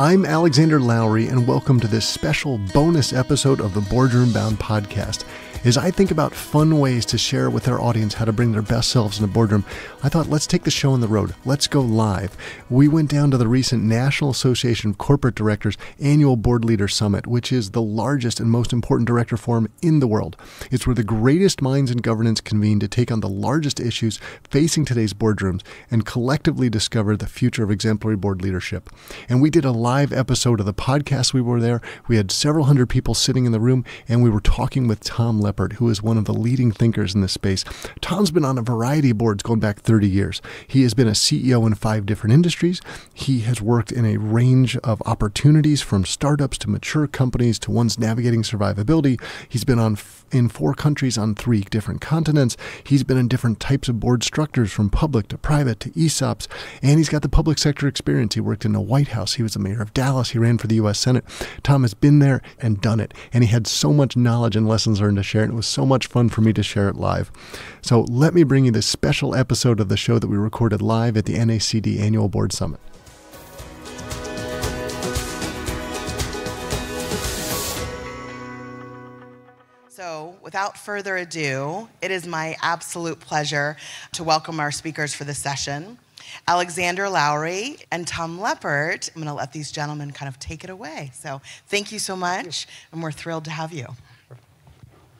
I'm Alexander Lowry, and welcome to this special bonus episode of the Boardroom Bound podcast. As I think about fun ways to share with our audience how to bring their best selves in the boardroom, I thought let's take the show on the road. Let's go live. We went down to the recent National Association of Corporate Directors annual Board Leader Summit, which is the largest and most important director forum in the world. It's where the greatest minds in governance convene to take on the largest issues facing today's boardrooms and collectively discover the future of exemplary board leadership. And we did a live episode of the podcast. We were there. We had several hundred people sitting in the room, and we were talking with Tom Leppert, who is one of the leading thinkers in this space. Tom's been on a variety of boards going back 30 years. He has been a CEO in five different industries. He has worked in a range of opportunities from startups to mature companies to ones navigating survivability. He's been on in four countries on three different continents. He's been in different types of board structures from public to private to ESOPs, and he's got the public sector experience. He worked in the White House. He was the mayor of Dallas. He ran for the U.S. Senate. Tom has been there and done it, and he had so much knowledge and lessons learned to share, and it was so much fun for me to share it live. So let me bring you this special episode of the show that we recorded live at the NACD Annual Board Summit. So, without further ado, it is my absolute pleasure to welcome our speakers for this session. Alexander Lowry and Tom Leppert. I'm going to let these gentlemen kind of take it away. So, thank you so much, and we're thrilled to have you.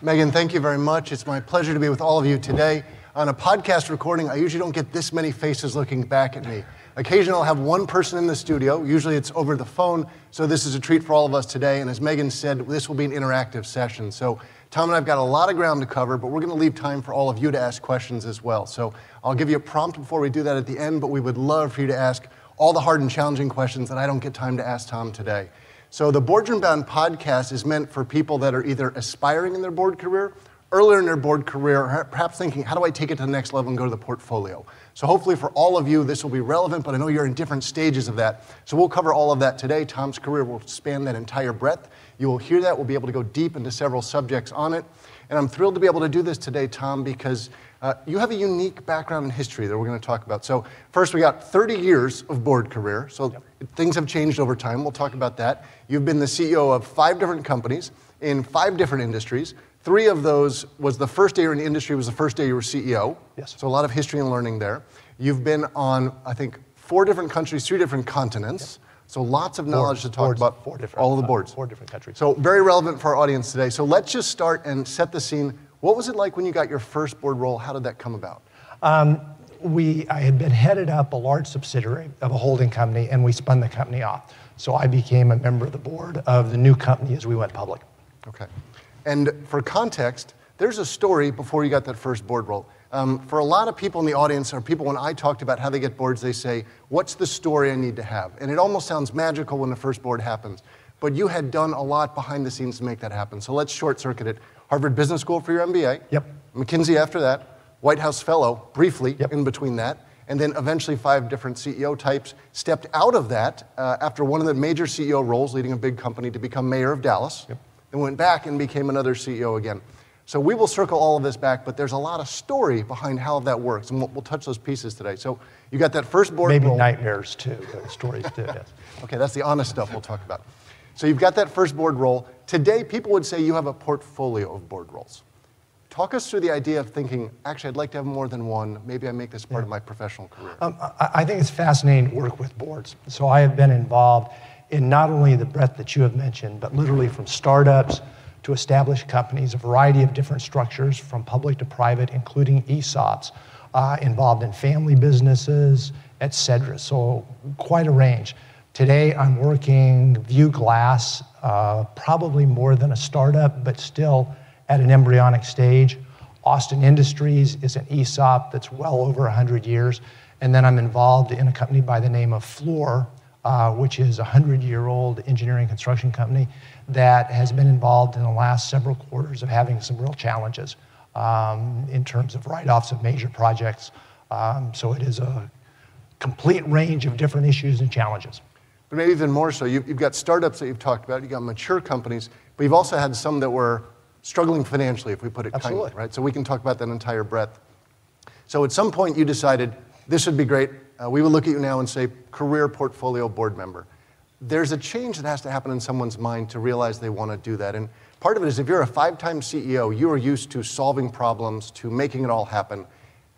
Megan, thank you very much. It's my pleasure to be with all of you today. On a podcast recording, I usually don't get this many faces looking back at me. Occasionally, I'll have one person in the studio. Usually, it's over the phone. So, this is a treat for all of us today. And as Megan said, this will be an interactive session. So, Tom and I've got a lot of ground to cover, but we're going to leave time for all of you to ask questions as well. So I'll give you a prompt before we do that at the end, but we would love for you to ask all the hard and challenging questions that I don't get time to ask Tom today. So the Boardroom Bound podcast is meant for people that are either aspiring in their board career, earlier in their board career, or perhaps thinking, how do I take it to the next level and go to the portfolio? So hopefully for all of you, this will be relevant, but I know you're in different stages of that. So we'll cover all of that today. Tom's career will span that entire breadth. You will hear that. We'll be able to go deep into several subjects on it. And I'm thrilled to be able to do this today, Tom, because uh, you have a unique background in history that we're going to talk about. So, first, we got 30 years of board career. So, yep. things have changed over time. We'll talk about that. You've been the CEO of five different companies in five different industries. Three of those was the first day you're in the industry was the first day you were CEO. Yes. So, a lot of history and learning there. You've been on, I think, four different countries, three different continents. Yep. So lots of knowledge to talk boards, about four different, all the boards. Uh, four different countries. So very relevant for our audience today. So let's just start and set the scene. What was it like when you got your first board role? How did that come about? Um, we, I had been headed up a large subsidiary of a holding company, and we spun the company off. So I became a member of the board of the new company as we went public. Okay. And for context, there's a story before you got that first board role. Um, for a lot of people in the audience, or people when I talked about how they get boards, they say, What's the story I need to have? And it almost sounds magical when the first board happens. But you had done a lot behind the scenes to make that happen. So let's short circuit it. Harvard Business School for your MBA. Yep. McKinsey after that. White House Fellow briefly yep. in between that. And then eventually five different CEO types. Stepped out of that uh, after one of the major CEO roles, leading a big company, to become mayor of Dallas. Yep. Then went back and became another CEO again. So we will circle all of this back, but there's a lot of story behind how that works, and we'll, we'll touch those pieces today. So you got that first board Maybe role. nightmares too, stories too, yes. okay, that's the honest stuff we'll talk about. So you've got that first board role. Today, people would say you have a portfolio of board roles. Talk us through the idea of thinking, actually, I'd like to have more than one. Maybe I make this part yeah. of my professional career. Um, I think it's fascinating to work with boards. So I have been involved in not only the breadth that you have mentioned, but literally from startups to established companies, a variety of different structures from public to private, including ESOPs, uh, involved in family businesses, et cetera. So quite a range. Today I'm working View Glass, uh, probably more than a startup, but still at an embryonic stage. Austin Industries is an ESOP that's well over 100 years. And then I'm involved in a company by the name of Fluor, uh, which is a 100 year old engineering construction company that has been involved in the last several quarters of having some real challenges um, in terms of write offs of major projects. Um, so it is a complete range of different issues and challenges. But maybe even more so, you've, you've got startups that you've talked about, you've got mature companies, but you've also had some that were struggling financially, if we put it Absolutely. kindly, right? So we can talk about that entire breadth. So at some point you decided this would be great. Uh, we would look at you now and say career portfolio board member. there's a change that has to happen in someone's mind to realize they want to do that. And part of it is if you're a five time CEO, you are used to solving problems, to making it all happen.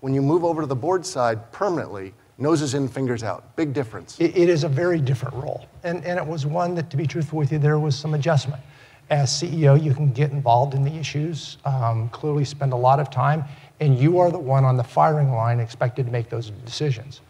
When you move over to the board side permanently, noses in, fingers out. Big difference. it, it is a very different role. And, and it was one that, to be truthful with you, there was some adjustment. As CEO, you can get involved in the issues, um, clearly spend a lot of time, and you are the one on the firing line expected to make those decisions.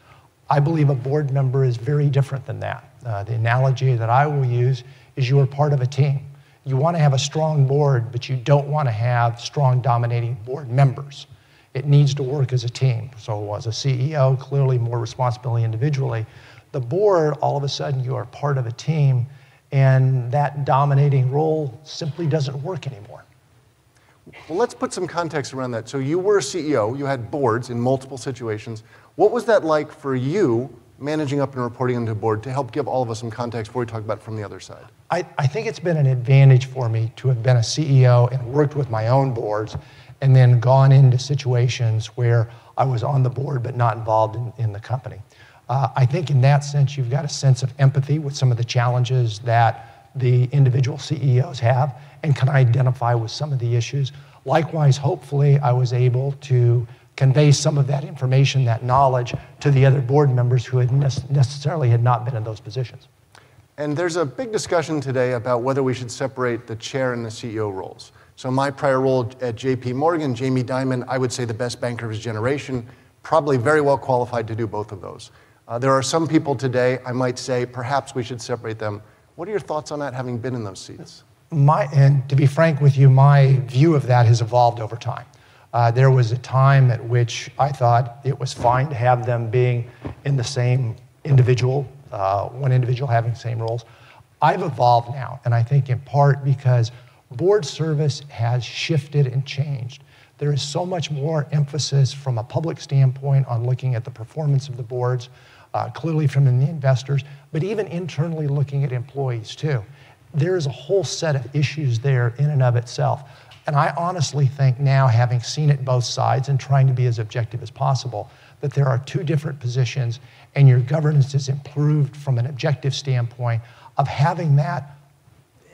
I believe a board member is very different than that. Uh, the analogy that I will use is you are part of a team. You want to have a strong board, but you don't want to have strong dominating board members. It needs to work as a team. So, as a CEO, clearly more responsibility individually. The board, all of a sudden, you are part of a team, and that dominating role simply doesn't work anymore. Well, let's put some context around that. So, you were a CEO, you had boards in multiple situations. What was that like for you managing up and reporting into a board to help give all of us some context before we talk about it from the other side? I, I think it's been an advantage for me to have been a CEO and worked with my own boards and then gone into situations where I was on the board but not involved in, in the company. Uh, I think in that sense, you've got a sense of empathy with some of the challenges that the individual CEOs have and can identify with some of the issues. Likewise, hopefully, I was able to convey some of that information, that knowledge, to the other board members who had ne- necessarily had not been in those positions. And there's a big discussion today about whether we should separate the chair and the CEO roles. So my prior role at JP Morgan, Jamie Dimon, I would say the best banker of his generation, probably very well qualified to do both of those. Uh, there are some people today, I might say, perhaps we should separate them. What are your thoughts on that, having been in those seats? My, and to be frank with you, my view of that has evolved over time. Uh, there was a time at which I thought it was fine to have them being in the same individual, uh, one individual having the same roles. I've evolved now, and I think in part because board service has shifted and changed. There is so much more emphasis from a public standpoint on looking at the performance of the boards, uh, clearly from the investors, but even internally looking at employees too. There is a whole set of issues there in and of itself. And I honestly think now, having seen it both sides and trying to be as objective as possible, that there are two different positions and your governance is improved from an objective standpoint of having that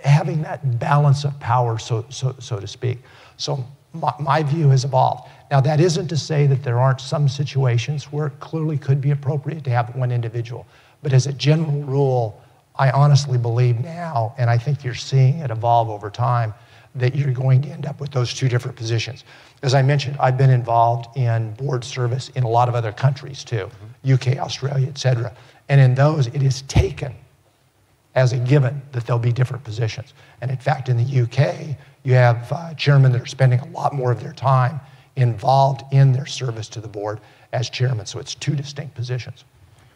having that balance of power, so, so, so to speak. So my, my, view has evolved. Now, that isn't to say that there aren't some situations where it clearly could be appropriate to have one individual. But as a general rule, I honestly believe now, and I think you're seeing it evolve over time, that you're going to end up with those two different positions. As I mentioned, I've been involved in board service in a lot of other countries too, mm-hmm. UK, Australia, et cetera. And in those, it is taken as a given that there'll be different positions. And in fact, in the UK, you have uh, chairmen that are spending a lot more of their time involved in their service to the board as chairman. So it's two distinct positions.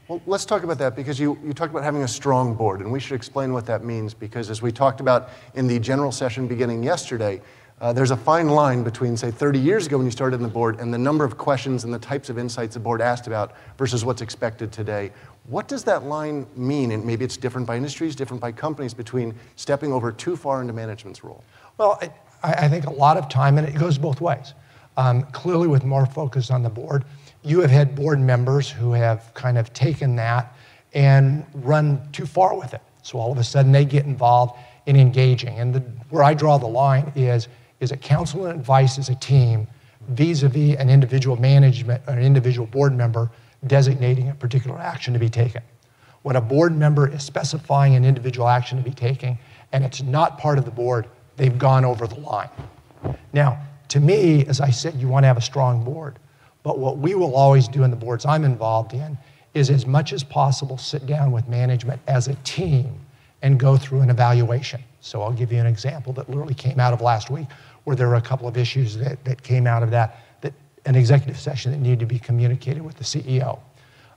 Well, let's talk about that because you, you talked about having a strong board, and we should explain what that means because, as we talked about in the general session beginning yesterday, uh, there's a fine line between, say, 30 years ago when you started in the board and the number of questions and the types of insights the board asked about versus what's expected today. What does that line mean? And maybe it's different by industries, different by companies, between stepping over too far into management's role. Well, I, I think a lot of time, and it goes both ways. Um, clearly, with more focus on the board, you have had board members who have kind of taken that and run too far with it. So all of a sudden, they get involved in engaging. And the, where I draw the line is, is a counsel and advice as a team vis-a-vis an individual management or an individual board member designating a particular action to be taken. When a board member is specifying an individual action to be taken and it's not part of the board, they've gone over the line. Now, to me, as I said, you want to have a strong board. But what we will always do in the boards I'm involved in is as much as possible sit down with management as a team and go through an evaluation. So I'll give you an example that literally came out of last week where there were a couple of issues that, that came out of that an executive session that needed to be communicated with the CEO.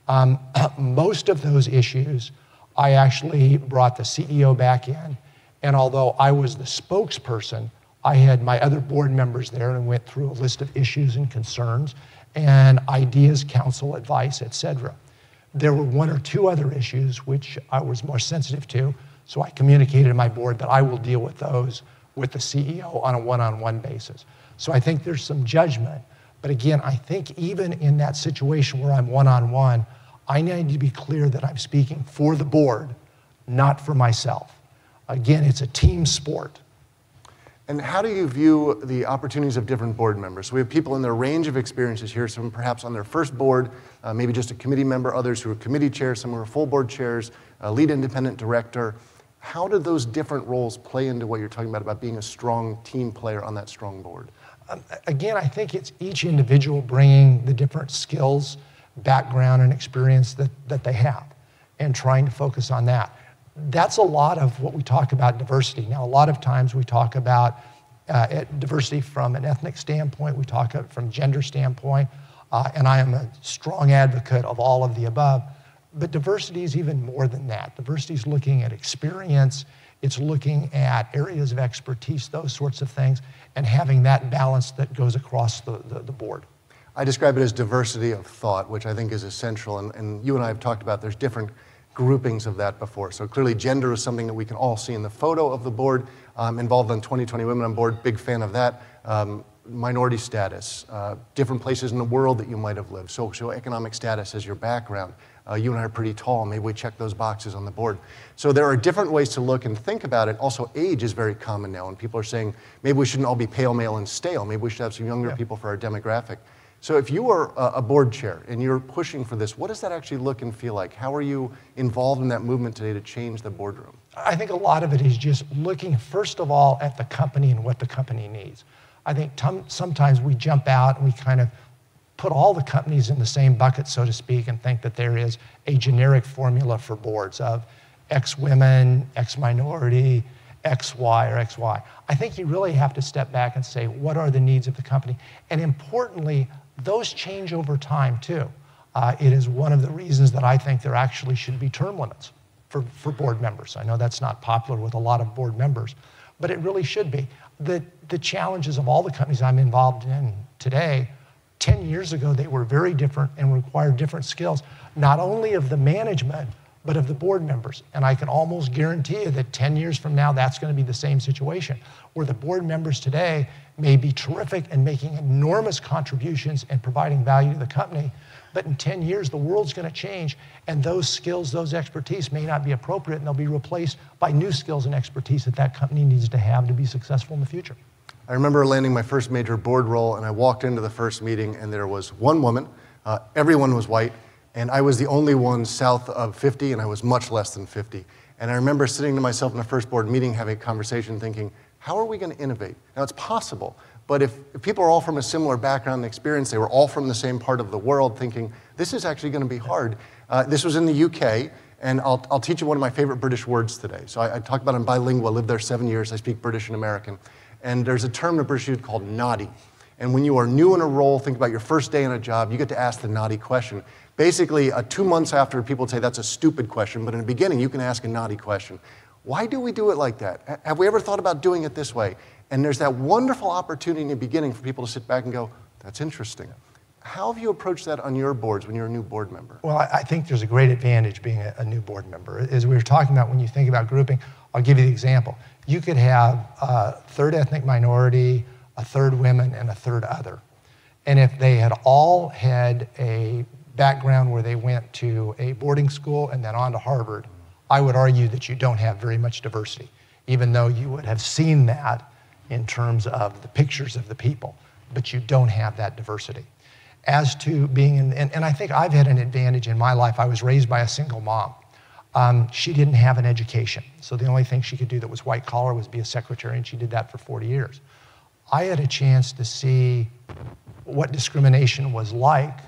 Um, most of those issues, I actually brought the CEO back in, and although I was the spokesperson, I had my other board members there and went through a list of issues and concerns and ideas, counsel, advice, et cetera. There were one or two other issues which I was more sensitive to, so I communicated to my board that I will deal with those with the CEO on a one on one basis. So I think there's some judgment but again, I think even in that situation where I'm one on one, I need to be clear that I'm speaking for the board, not for myself. Again, it's a team sport. And how do you view the opportunities of different board members? So we have people in their range of experiences here, some perhaps on their first board, uh, maybe just a committee member, others who are committee chairs, some who are full board chairs, a lead independent director. How do those different roles play into what you're talking about, about being a strong team player on that strong board? Um, again, I think it's each individual bringing the different skills, background, and experience that, that they have and trying to focus on that that's a lot of what we talk about diversity. Now, a lot of times we talk about uh, diversity from an ethnic standpoint, we talk from gender standpoint, uh, and I am a strong advocate of all of the above. But diversity is even more than that. Diversity is looking at experience, it's looking at areas of expertise, those sorts of things, and having that balance that goes across the, the, the board. I describe it as diversity of thought, which I think is essential. And, and you and I have talked about there's different groupings of that before. So clearly, gender is something that we can all see in the photo of the board. Um, involved on 2020 Women on Board, big fan of that. Um, minority status, uh, different places in the world that you might have lived, socioeconomic status as your background. Uh, you and I are pretty tall, maybe we check those boxes on the board. So there are different ways to look and think about it. Also, age is very common now, and people are saying maybe we shouldn't all be pale, male, and stale. Maybe we should have some younger yeah. people for our demographic. So if you are a board chair and you're pushing for this, what does that actually look and feel like? How are you involved in that movement today to change the boardroom? I think a lot of it is just looking, first of all, at the company and what the company needs. I think sometimes we jump out and we kind of put all the companies in the same bucket, so to speak, and think that there is a generic formula for boards of X women, X minority, X, Y, or X, Y. I think you really have to step back and say, what are the needs of the company? And importantly, those change over time too. Uh, it is one of the reasons that I think there actually should be term limits for, for board members. I know that's not popular with a lot of board members, but it really should be. The, the challenges of all the companies I'm involved in today, 10 years ago, they were very different and required different skills, not only of the management, but of the board members. And I can almost guarantee you that 10 years from now, that's going to be the same situation, where the board members today may be terrific and making enormous contributions and providing value to the company. But in 10 years, the world's going to change, and those skills, those expertise may not be appropriate, and they'll be replaced by new skills and expertise that that company needs to have to be successful in the future. I remember landing my first major board role, and I walked into the first meeting, and there was one woman. Uh, everyone was white, and I was the only one south of 50, and I was much less than 50. And I remember sitting to myself in the first board meeting, having a conversation, thinking, how are we going to innovate? Now, it's possible, but if, if, people are all from a similar background and experience, they were all from the same part of the world, thinking, this is actually going to be hard. Uh, this was in the UK, and I'll, I'll teach you one of my favorite British words today. So I, I talk about I'm bilingual, lived there seven years, I speak British and American. And there's a term in British called naughty. And when you are new in a role, think about your first day in a job, you get to ask the naughty question. Basically, uh, two months after people say that's a stupid question, but in the beginning, you can ask a naughty question. Why do we do it like that? Have we ever thought about doing it this way? And there's that wonderful opportunity in the beginning for people to sit back and go, that's interesting. How have you approached that on your boards when you're a new board member? Well, I think there's a great advantage being a new board member. As we were talking about, when you think about grouping, I'll give you the example. You could have a third ethnic minority, a third women, and a third other. And if they had all had a background where they went to a boarding school and then on to Harvard, I would argue that you don't have very much diversity, even though you would have seen that in terms of the pictures of the people, but you don't have that diversity. As to being, in, and, and I think I've had an advantage in my life. I was raised by a single mom. Um, she didn't have an education, so the only thing she could do that was white collar was be a secretary, and she did that for 40 years. I had a chance to see what discrimination was like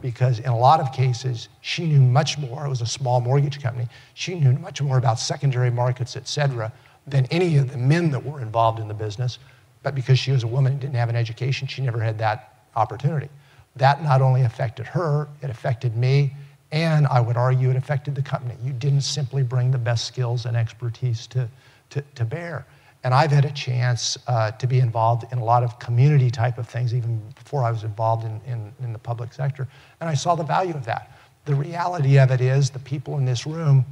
because in a lot of cases, she knew much more. It was a small mortgage company. She knew much more about secondary markets, et cetera, than any of the men that were involved in the business. But because she was a woman and didn't have an education, she never had that opportunity. That not only affected her, it affected me, and I would argue it affected the company. You didn't simply bring the best skills and expertise to, to, to bear. And I've had a chance uh, to be involved in a lot of community type of things, even before I was involved in, in, in, the public sector. And I saw the value of that. The reality of it is, the people in this room,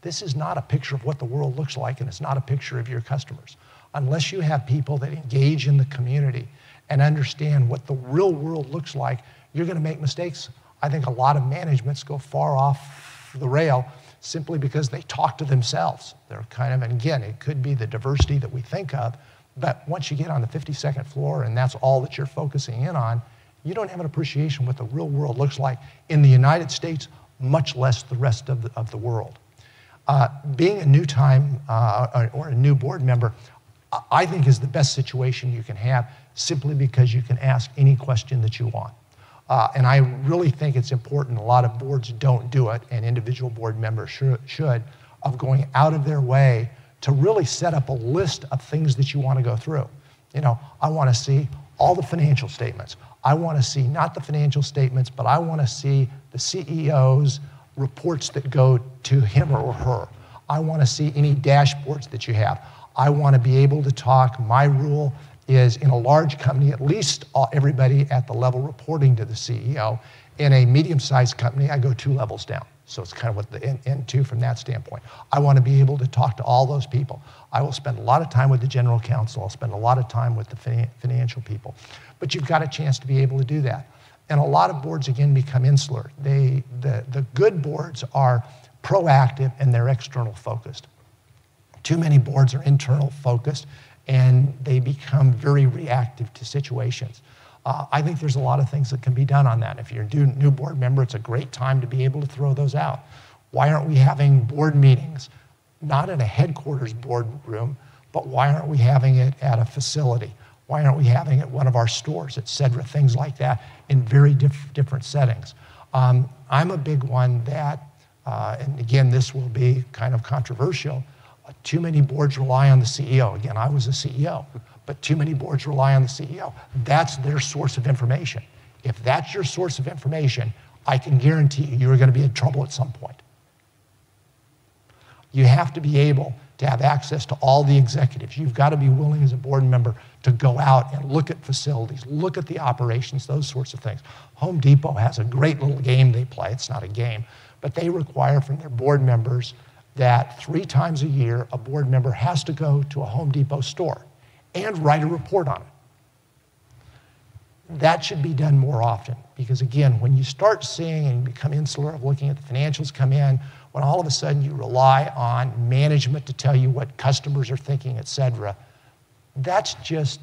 this is not a picture of what the world looks like, and it's not a picture of your customers. Unless you have people that engage in the community and understand what the real world looks like, you're going to make mistakes. I think a lot of managements go far off the rail simply because they talk to themselves. They're kind of, and again, it could be the diversity that we think of, but once you get on the 52nd floor and that's all that you're focusing in on, you don't have an appreciation what the real world looks like in the United States, much less the rest of the, of the world. Uh, being a new time uh, or a new board member, I think is the best situation you can have simply because you can ask any question that you want. Uh, and I really think it's important, a lot of boards don't do it, and individual board members should, should, of going out of their way to really set up a list of things that you want to go through. You know, I want to see all the financial statements. I want to see not the financial statements, but I want to see the CEO's reports that go to him or her. I want to see any dashboards that you have. I want to be able to talk. My rule is in a large company, at least everybody at the level reporting to the CEO. In a medium sized company, I go two levels down. So it's kind of what the N2 from that standpoint. I want to be able to talk to all those people. I will spend a lot of time with the general counsel. I'll spend a lot of time with the financial people. But you've got a chance to be able to do that. And a lot of boards, again, become insular. They, the, the good boards are proactive and they're external focused. Too many boards are internal focused and they become very reactive to situations. Uh, I think there's a lot of things that can be done on that. If you're a new board member, it's a great time to be able to throw those out. Why aren't we having board meetings, not in a headquarters boardroom, but why aren't we having it at a facility? Why aren't we having it at one of our stores, et cetera, things like that in very diff- different settings? Um, I'm a big one that, uh, and again, this will be kind of controversial. Too many boards rely on the CEO. Again, I was a CEO but too many boards rely on the CEO. That's their source of information. If that's your source of information, I can guarantee you you're going to be in trouble at some point. You have to be able to have access to all the executives. You've got to be willing as a board member to go out and look at facilities, look at the operations, those sorts of things. Home Depot has a great little game they play. It's not a game, but they require from their board members that three times a year a board member has to go to a Home Depot store and write a report on it. That should be done more often because, again, when you start seeing and become insular of looking at the financials come in, when all of a sudden you rely on management to tell you what customers are thinking, et cetera, that's just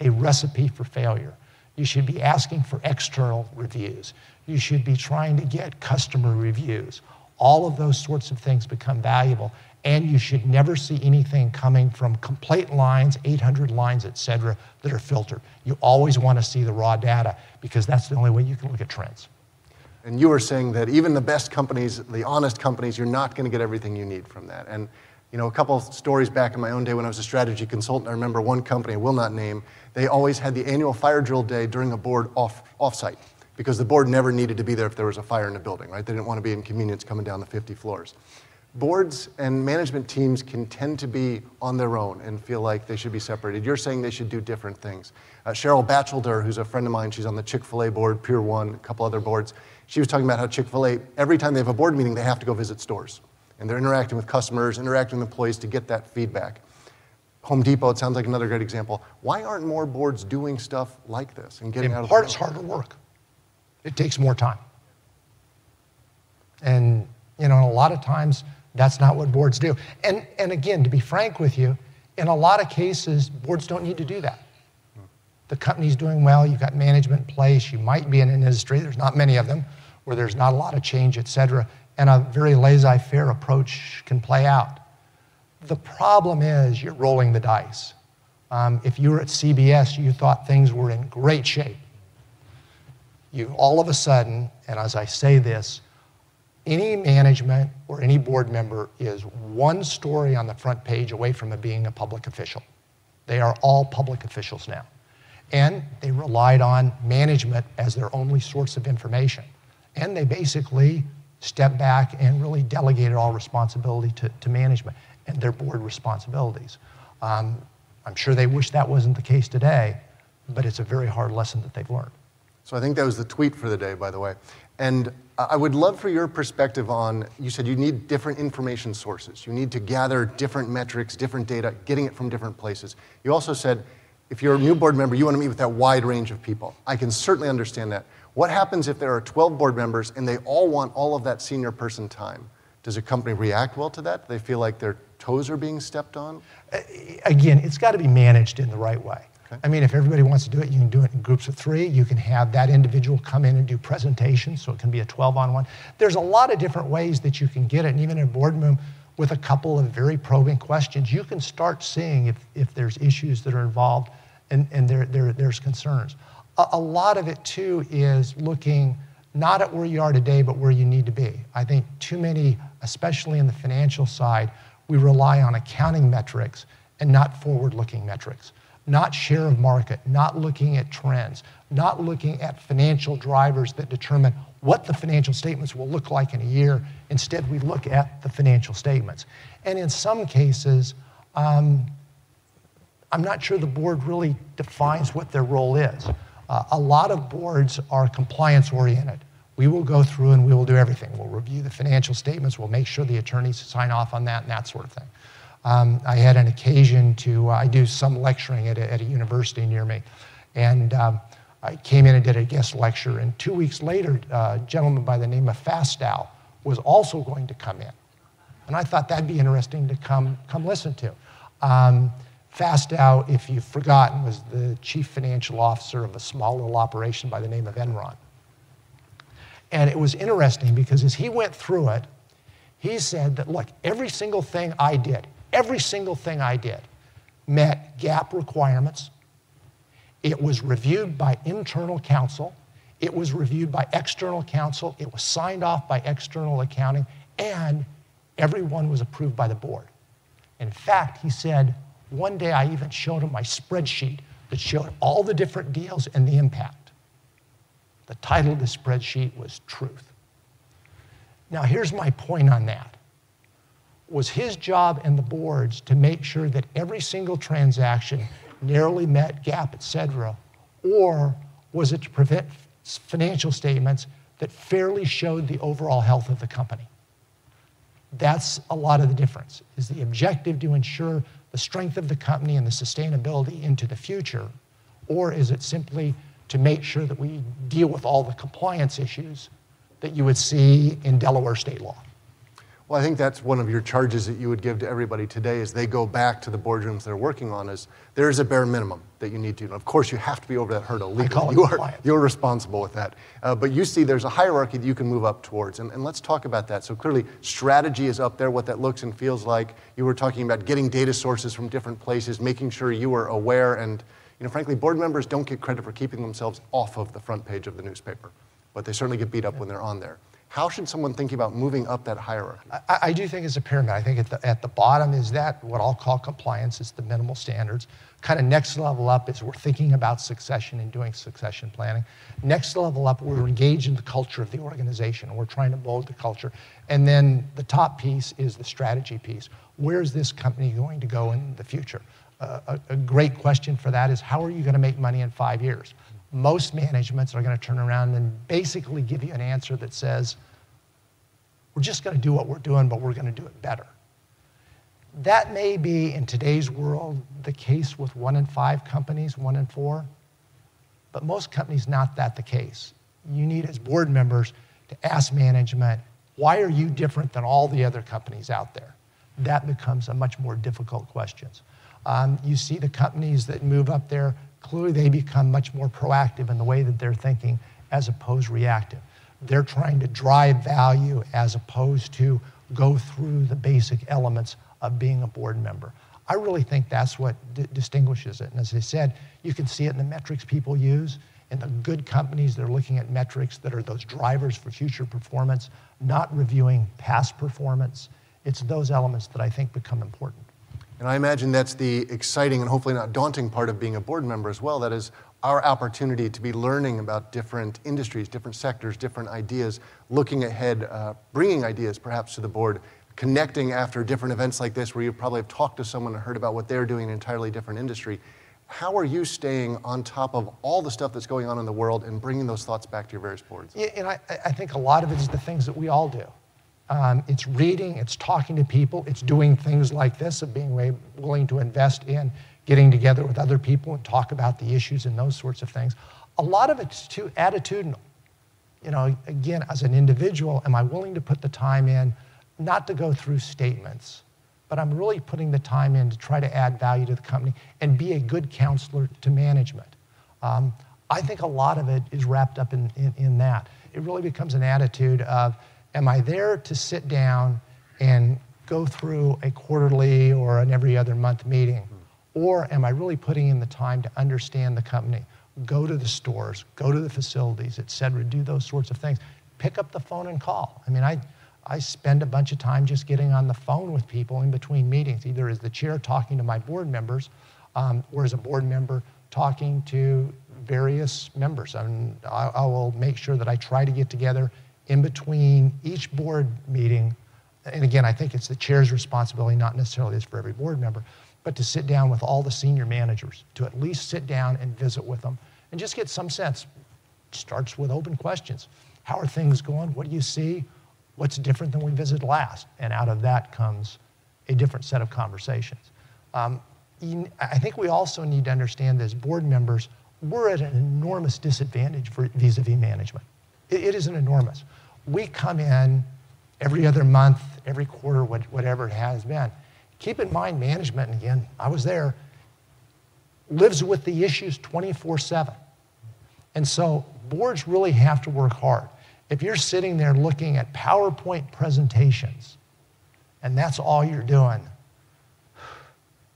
a recipe for failure. You should be asking for external reviews. You should be trying to get customer reviews. All of those sorts of things become valuable and you should never see anything coming from complaint lines, 800 lines, et cetera, that are filtered. You always want to see the raw data because that's the only way you can look at trends. And you were saying that even the best companies, the honest companies, you're not going to get everything you need from that. And you know, a couple stories back in my own day when I was a strategy consultant, I remember one company I will not name, they always had the annual fire drill day during a board off offsite because the board never needed to be there if there was a fire in the building, right? They didn't want to be inconvenienced coming down the 50 floors boards and management teams can tend to be on their own and feel like they should be separated. You're saying they should do different things. Uh, Cheryl Bachelder, who's a friend of mine, she's on the Chick fil A board, Pier One, a couple other boards. She was talking about how Chick fil A, every time they have a board meeting, they have to go visit stores. And they're interacting with customers, interacting with employees to get that feedback. Home Depot, it sounds like another great example. Why aren't more boards doing stuff like this and getting In out of the part, it's harder work. It takes more time. And, you know, a lot of times, that's not what boards do. And, and again, to be frank with you, in a lot of cases, boards don't need to do that. The company's doing well, you've got management in place, you might be in an industry, there's not many of them, where there's not a lot of change, et cetera, and a very laissez faire approach can play out. The problem is you're rolling the dice. Um, if you were at CBS, you thought things were in great shape. You all of a sudden, and as I say this, any management or any board member is one story on the front page away from being a public official. They are all public officials now. And they relied on management as their only source of information. And they basically stepped back and really delegated all responsibility to, to management and their board responsibilities. Um, I'm sure they wish that wasn't the case today, but it's a very hard lesson that they've learned. So I think that was the tweet for the day, by the way. And I would love for your perspective on you said you need different information sources. You need to gather different metrics, different data, getting it from different places. You also said if you're a new board member, you want to meet with that wide range of people. I can certainly understand that. What happens if there are 12 board members and they all want all of that senior person time? Does a company react well to that? Do they feel like their toes are being stepped on? Again, it's got to be managed in the right way. Okay. I mean, if everybody wants to do it, you can do it in groups of three. You can have that individual come in and do presentations, so it can be a 12 on one. There's a lot of different ways that you can get it, and even in a boardroom with a couple of very probing questions, you can start seeing if, if there's issues that are involved and, and there, there, there's concerns. A, a lot of it, too, is looking not at where you are today, but where you need to be. I think too many, especially in the financial side, we rely on accounting metrics and not forward looking metrics not share of market, not looking at trends, not looking at financial drivers that determine what the financial statements will look like in a year. Instead, we look at the financial statements. And in some cases, um, I'm not sure the board really defines what their role is. Uh, a lot of boards are compliance oriented. We will go through and we will do everything. We'll review the financial statements, we'll make sure the attorneys sign off on that and that sort of thing. Um, I had an occasion to, uh, I do some lecturing at a, at a university near me. And um, I came in and did a guest lecture. And two weeks later, uh, a gentleman by the name of Fastow was also going to come in. And I thought that'd be interesting to come, come listen to. Um, Fastow, if you've forgotten, was the chief financial officer of a small little operation by the name of Enron. And it was interesting because as he went through it, he said that, look, every single thing I did, Every single thing I did met GAAP requirements. It was reviewed by internal counsel. It was reviewed by external counsel. It was signed off by external accounting. And everyone was approved by the board. In fact, he said, one day I even showed him my spreadsheet that showed all the different deals and the impact. The title of the spreadsheet was Truth. Now, here's my point on that was his job and the board's to make sure that every single transaction narrowly met GAAP, et cetera, or was it to prevent financial statements that fairly showed the overall health of the company? That's a lot of the difference. Is the objective to ensure the strength of the company and the sustainability into the future, or is it simply to make sure that we deal with all the compliance issues that you would see in Delaware state law? Well, I think that's one of your charges that you would give to everybody today as they go back to the boardrooms they're working on is there is a bare minimum that you need to. And of course, you have to be over that hurdle legally. You are, you're responsible with that. Uh, but you see there's a hierarchy that you can move up towards. And, and let's talk about that. So clearly, strategy is up there, what that looks and feels like. You were talking about getting data sources from different places, making sure you are aware. And you know, frankly, board members don't get credit for keeping themselves off of the front page of the newspaper. But they certainly get beat up when they're on there. How should someone think about moving up that hierarchy? I, I, do think it's a pyramid. I think at the, at the bottom is that what I'll call compliance, it's the minimal standards. Kind of next level up is we're thinking about succession and doing succession planning. Next level up, we're engaged in the culture of the organization. We're trying to mold the culture. And then the top piece is the strategy piece. Where is this company going to go in the future? Uh, a, a great question for that is how are you going to make money in five years? Most managements are going to turn around and basically give you an answer that says, we're just going to do what we're doing, but we're going to do it better. That may be in today's world the case with one in five companies, one in four, but most companies not that the case. You need as board members to ask management, why are you different than all the other companies out there? That becomes a much more difficult question. Um, you see the companies that move up there clearly they become much more proactive in the way that they're thinking as opposed reactive. They're trying to drive value as opposed to go through the basic elements of being a board member. I really think that's what distinguishes it. And as I said, you can see it in the metrics people use. In the good companies, they're looking at metrics that are those drivers for future performance, not reviewing past performance. It's those elements that I think become important. And I imagine that's the exciting and hopefully not daunting part of being a board member as well. That is our opportunity to be learning about different industries, different sectors, different ideas, looking ahead, uh, bringing ideas perhaps to the board, connecting after different events like this where you probably have talked to someone and heard about what they're doing in an entirely different industry. How are you staying on top of all the stuff that's going on in the world and bringing those thoughts back to your various boards? Yeah, and I, I think a lot of it is the things that we all do. Um, it's reading, it's talking to people, it's doing things like this, of being willing to invest in getting together with other people and talk about the issues and those sorts of things. A lot of it's too attitudinal. you know, again, as an individual, am I willing to put the time in not to go through statements, but I'm really putting the time in to try to add value to the company and be a good counselor to management. Um, I think a lot of it is wrapped up in, in, in, that. It really becomes an attitude of, am I there to sit down and go through a quarterly or an every other month meeting? Or am I really putting in the time to understand the company? Go to the stores, go to the facilities, et cetera, do those sorts of things. Pick up the phone and call. I mean, I, I spend a bunch of time just getting on the phone with people in between meetings, either as the chair talking to my board members um, or as a board member talking to various members. I, mean, I, I will make sure that I try to get together in between each board meeting. And again, I think it's the chair's responsibility, not necessarily it's for every board member, but to sit down with all the senior managers, to at least sit down and visit with them and just get some sense. Starts with open questions. How are things going? What do you see? What's different than we visited last? And out of that comes a different set of conversations. Um, I think we also need to understand that as board members, we're at an enormous disadvantage vis a vis management. It, it is an enormous. We come in every other month, every quarter, whatever it has been. Keep in mind, management, again, I was there, lives with the issues 24 7. And so boards really have to work hard if you're sitting there looking at PowerPoint presentations and that's all you're doing,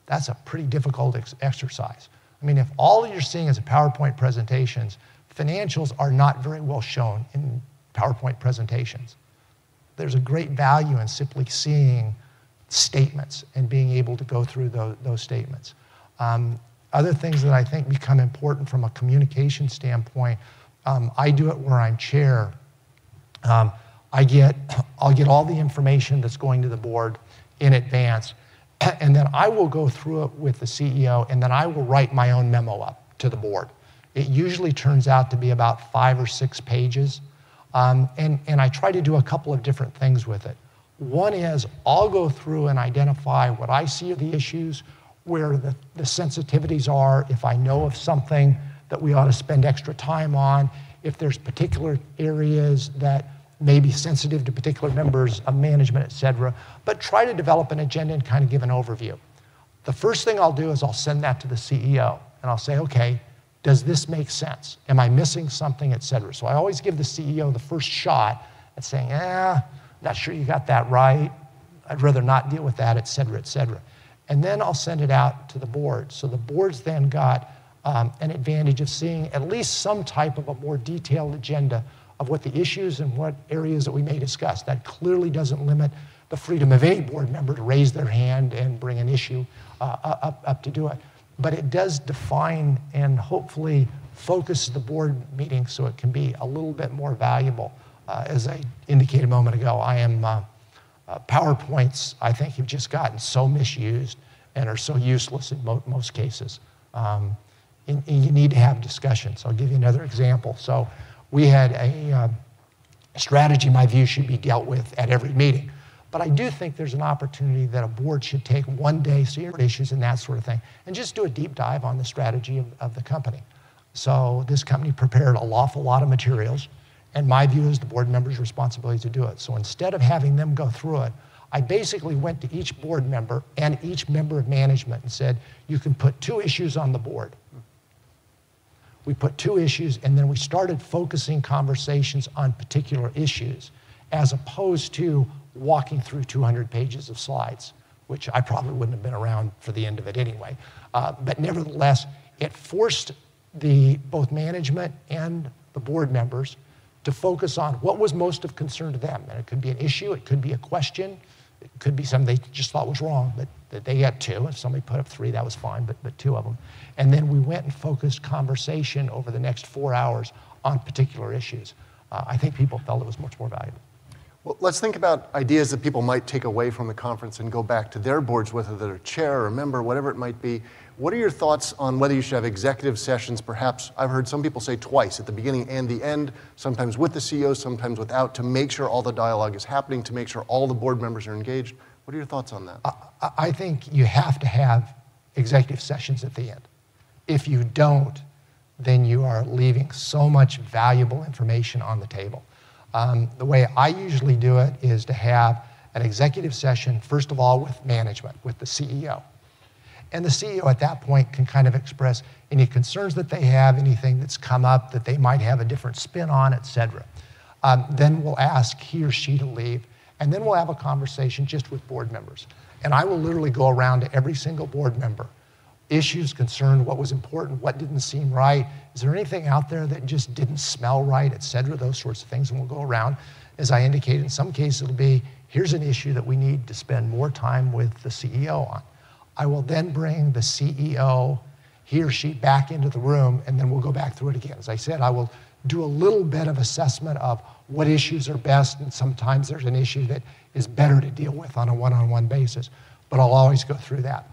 that's a pretty difficult ex- exercise. I mean, if all you're seeing is PowerPoint presentations, financials are not very well shown in PowerPoint presentations. There's a great value in simply seeing statements and being able to go through those, those statements. Um, other things that I think become important from a communication standpoint, um, I do it where I'm chair um, I get, I'll get all the information that's going to the board in advance, and then I will go through it with the CEO, and then I will write my own memo up to the board. It usually turns out to be about five or six pages, um, and, and I try to do a couple of different things with it. One is I'll go through and identify what I see are the issues, where the, the sensitivities are, if I know of something that we ought to spend extra time on, if there's particular areas that may be sensitive to particular members of management, et cetera, but try to develop an agenda and kind of give an overview. The first thing I'll do is I'll send that to the CEO and I'll say, okay, does this make sense? Am I missing something, et cetera? So I always give the CEO the first shot at saying, eh, not sure you got that right. I'd rather not deal with that, et cetera, et cetera. And then I'll send it out to the board. So the board's then got um, an advantage of seeing at least some type of a more detailed agenda of what the issues and what areas that we may discuss. That clearly doesn't limit the freedom of any board member to raise their hand and bring an issue uh, up, up to do it. But it does define and hopefully focus the board meeting so it can be a little bit more valuable. Uh, as I indicated a moment ago, I am uh, uh PowerPoints, I think, have just gotten so misused and are so useless in mo- most cases. Um, and, and you need to have discussions. I'll give you another example. So we had a uh, strategy, my view, should be dealt with at every meeting. But I do think there's an opportunity that a board should take one day, see issues and that sort of thing, and just do a deep dive on the strategy of, of the company. So this company prepared a lawful lot of materials, and my view is the board member's responsibility to do it. So instead of having them go through it, I basically went to each board member and each member of management and said, you can put two issues on the board we put two issues, and then we started focusing conversations on particular issues as opposed to walking through 200 pages of slides, which I probably wouldn't have been around for the end of it anyway. Uh, but nevertheless, it forced the, both management and the board members to focus on what was most of concern to them. And it could be an issue, it could be a question, it could be something they just thought was wrong, but that they got two. If somebody put up three, that was fine, but, but two of them. And then we went and focused conversation over the next four hours on particular issues. Uh, I think people felt it was much more valuable. Well, let's think about ideas that people might take away from the conference and go back to their boards, whether they're chair or member, whatever it might be. What are your thoughts on whether you should have executive sessions, perhaps? I've heard some people say twice, at the beginning and the end, sometimes with the CEO, sometimes without, to make sure all the dialogue is happening, to make sure all the board members are engaged. What are your thoughts on that? I, I think you have to have executive sessions at the end. If you don't, then you are leaving so much valuable information on the table. Um, the way I usually do it is to have an executive session, first of all, with management, with the CEO. And the CEO at that point can kind of express any concerns that they have, anything that's come up that they might have a different spin on, et cetera. Um, then we'll ask he or she to leave, and then we'll have a conversation just with board members. And I will literally go around to every single board member. Issues concerned, what was important, what didn't seem right, is there anything out there that just didn't smell right, et cetera, those sorts of things. And we'll go around. As I indicated, in some cases it'll be here's an issue that we need to spend more time with the CEO on. I will then bring the CEO, he or she, back into the room, and then we'll go back through it again. As I said, I will do a little bit of assessment of what issues are best, and sometimes there's an issue that is better to deal with on a one on one basis, but I'll always go through that.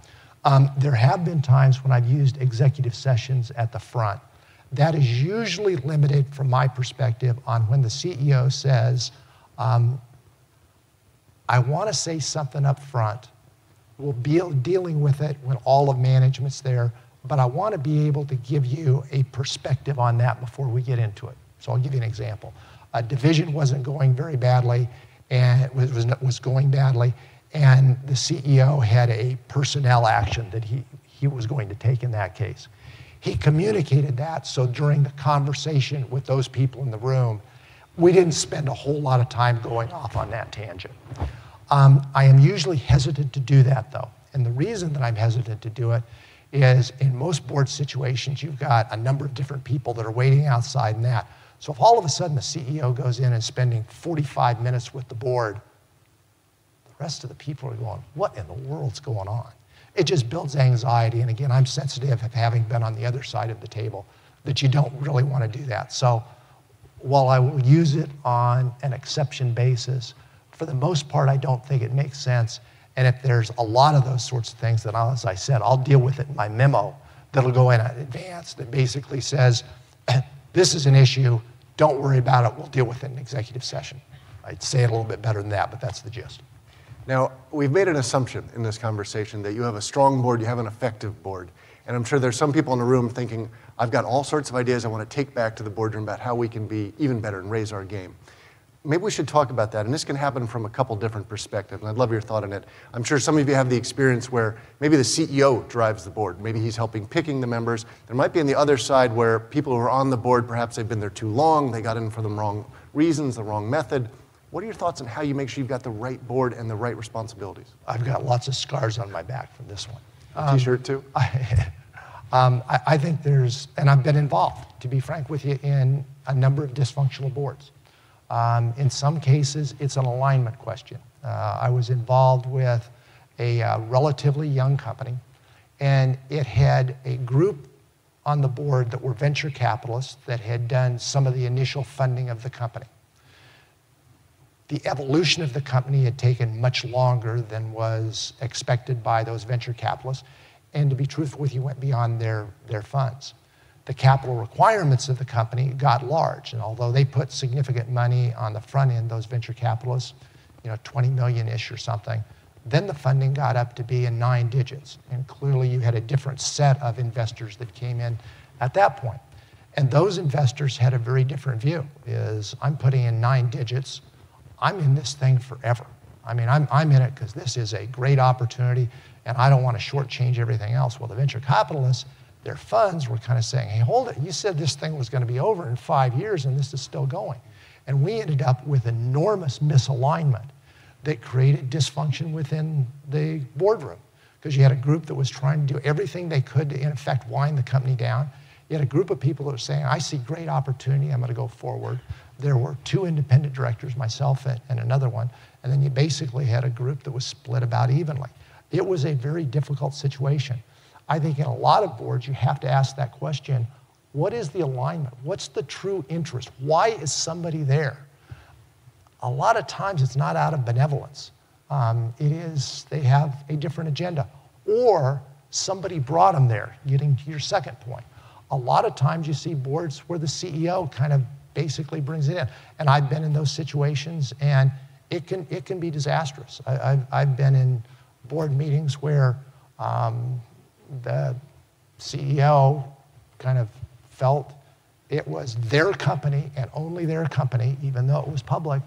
Um, there have been times when I've used executive sessions at the front. That is usually limited from my perspective on when the CEO says, um, I want to say something up front. We'll be dealing with it when all of management's there, but I want to be able to give you a perspective on that before we get into it. So I'll give you an example. A division wasn't going very badly, and it was, was going badly, and the CEO had a personnel action that he, he was going to take in that case. He communicated that, so during the conversation with those people in the room, we didn't spend a whole lot of time going off on that tangent. Um, I am usually hesitant to do that, though. And the reason that I'm hesitant to do it is in most board situations, you've got a number of different people that are waiting outside and that. So if all of a sudden the CEO goes in and spending 45 minutes with the board, rest of the people are going, what in the world's going on? It just builds anxiety. And again, I'm sensitive of having been on the other side of the table that you don't really want to do that. So while I will use it on an exception basis, for the most part, I don't think it makes sense. And if there's a lot of those sorts of things, then as I said, I'll deal with it in my memo that'll go in advance that basically says, this is an issue, don't worry about it, we'll deal with it in executive session. I'd say it a little bit better than that, but that's the gist. Now, we've made an assumption in this conversation that you have a strong board, you have an effective board. And I'm sure there's some people in the room thinking, I've got all sorts of ideas I want to take back to the boardroom about how we can be even better and raise our game maybe we should talk about that. And this can happen from a couple different perspectives. And I'd love your thought on it. I'm sure some of you have the experience where maybe the CEO drives the board. Maybe he's helping picking the members. There might be on the other side where people who are on the board, perhaps they've been there too long, they got in for the wrong reasons, the wrong method. What are your thoughts on how you make sure you've got the right board and the right responsibilities? I've got lots of scars on my back from this one. A t-shirt too? I, um, I, I think there's, and I've been involved, to be frank with you, in a number of dysfunctional boards. Um, in some cases, it's an alignment question. Uh, I was involved with a uh, relatively young company, and it had a group on the board that were venture capitalists that had done some of the initial funding of the company. The evolution of the company had taken much longer than was expected by those venture capitalists, and to be truthful with you, went beyond their, their funds the capital requirements of the company got large. And although they put significant money on the front end, those venture capitalists, you know, 20 million-ish or something, then the funding got up to be in nine digits. And clearly you had a different set of investors that came in at that point. And those investors had a very different view, is I'm putting in nine digits, I'm in this thing forever. I mean, I'm, I'm in it because this is a great opportunity and I don't want to shortchange everything else. Well, the venture capitalists their funds were kind of saying, hey, hold it. You said this thing was going to be over in five years and this is still going. And we ended up with enormous misalignment that created dysfunction within the boardroom because you had a group that was trying to do everything they could to, in effect, wind the company down. You had a group of people that were saying, I see great opportunity, I'm going to go forward. There were two independent directors, myself and, and another one. And then you basically had a group that was split about evenly. It was a very difficult situation. I think in a lot of boards, you have to ask that question what is the alignment? What's the true interest? Why is somebody there? A lot of times it's not out of benevolence. Um, it is they have a different agenda, or somebody brought them there, getting to your second point. A lot of times you see boards where the CEO kind of basically brings it in. And I've been in those situations, and it can, it can be disastrous. I, have I've been in board meetings where um, the CEO kind of felt it was their company and only their company, even though it was public,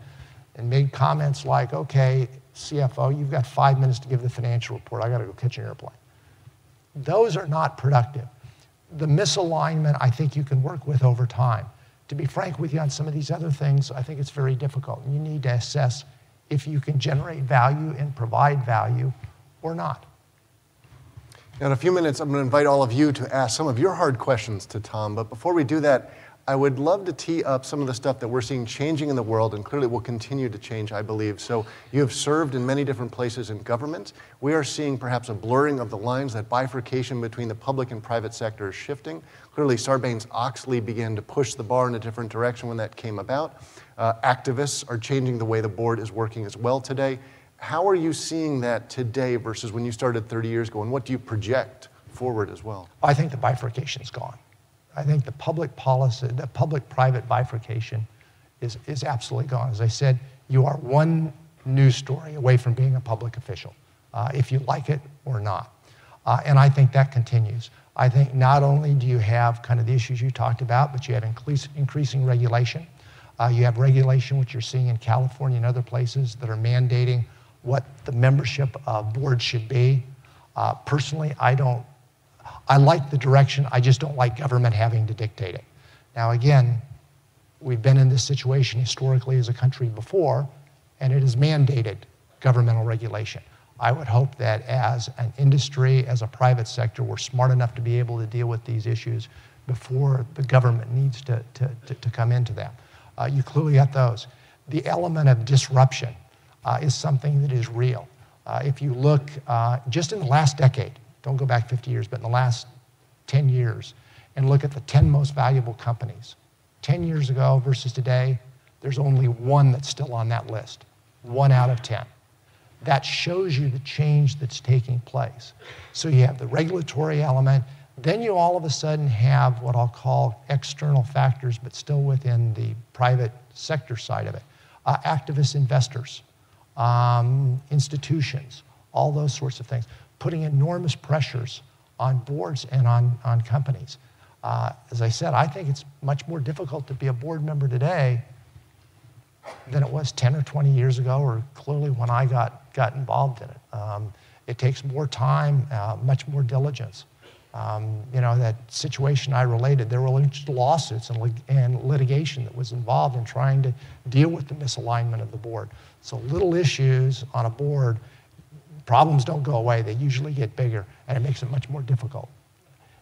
and made comments like, okay, CFO, you've got five minutes to give the financial report. I got to go catch an airplane. Those are not productive. The misalignment, I think you can work with over time. To be frank with you on some of these other things, I think it's very difficult. You need to assess if you can generate value and provide value or not. Now, in a few minutes, I'm going to invite all of you to ask some of your hard questions to Tom. But before we do that, I would love to tee up some of the stuff that we're seeing changing in the world and clearly will continue to change, I believe. So, you have served in many different places in government. We are seeing perhaps a blurring of the lines, that bifurcation between the public and private sector is shifting. Clearly, Sarbanes Oxley began to push the bar in a different direction when that came about. Uh, activists are changing the way the board is working as well today. How are you seeing that today versus when you started 30 years ago, and what do you project forward as well? I think the bifurcation is gone. I think the public policy, the public-private bifurcation is, is absolutely gone. As I said, you are one news story away from being a public official, uh, if you like it or not. Uh, and I think that continues. I think not only do you have kind of the issues you talked about, but you have increase, increasing regulation. Uh, you have regulation, which you're seeing in California and other places, that are mandating what the membership of boards should be. Uh, personally, I don't, I like the direction, I just don't like government having to dictate it. Now, again, we've been in this situation historically as a country before, and it has mandated governmental regulation. I would hope that as an industry, as a private sector, we're smart enough to be able to deal with these issues before the government needs to, to, to, to come into them. Uh, you clearly got those. The element of disruption uh, is something that is real. Uh, if you look uh, just in the last decade, don't go back 50 years, but in the last 10 years, and look at the 10 most valuable companies, 10 years ago versus today, there's only one that's still on that list, one out of 10. That shows you the change that's taking place. So you have the regulatory element, then you all of a sudden have what I'll call external factors, but still within the private sector side of it. Uh, activist investors, um, institutions, all those sorts of things, putting enormous pressures on boards and on, on companies. Uh, as I said, I think it's much more difficult to be a board member today than it was 10 or 20 years ago, or clearly when I got, got involved in it. Um, it takes more time, uh, much more diligence. Um, you know, that situation I related, there were lawsuits and, and litigation that was involved in trying to deal with the misalignment of the board. So little issues on a board, problems don't go away, they usually get bigger, and it makes it much more difficult.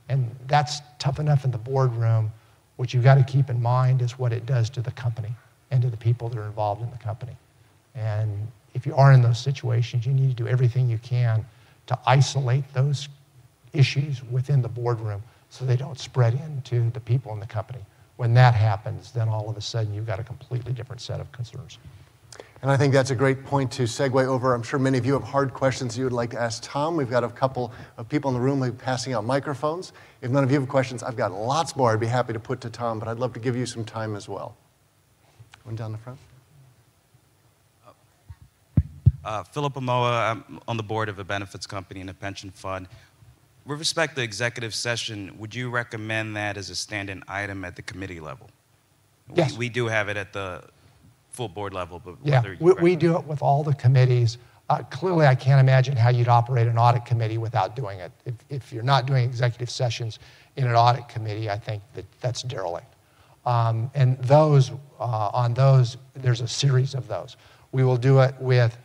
And that's tough enough in the boardroom. What you've got to keep in mind is what it does to the company and to the people that are involved in the company. And if you are in those situations, you need to do everything you can to isolate those issues within the boardroom so they don't spread into the people in the company. When that happens, then all of a sudden you've got a completely different set of concerns. And I think that's a great point to segue over. I'm sure many of you have hard questions you would like to ask Tom. We've got a couple of people in the room who passing out microphones. If none of you have questions, I've got lots more I'd be happy to put to Tom, but I'd love to give you some time as well. One down the front. Uh, Philip Amoa, I'm on the board of a benefits company and a pension fund. With respect to the executive session, would you recommend that as a stand-in item at the committee level? Yes. We, we do have it at the full board level, but Yeah, we, we do it with all the committees. Uh, clearly, I can't imagine how you'd operate an audit committee without doing it. If, if you're not doing executive sessions in an audit committee, I think that that's derelict. Um, and those, uh, on those, there's a series of those. We will do it with